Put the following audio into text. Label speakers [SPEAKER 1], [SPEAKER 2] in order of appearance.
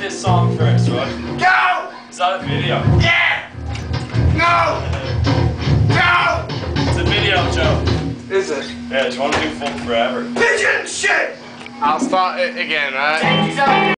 [SPEAKER 1] this song first, right?
[SPEAKER 2] Go!
[SPEAKER 1] Is that a video?
[SPEAKER 2] Yeah! No! Go!
[SPEAKER 1] It's a video, Joe.
[SPEAKER 2] Is it?
[SPEAKER 1] Yeah, do you want to do full forever?
[SPEAKER 2] Pigeon shit!
[SPEAKER 3] I'll start it again, right?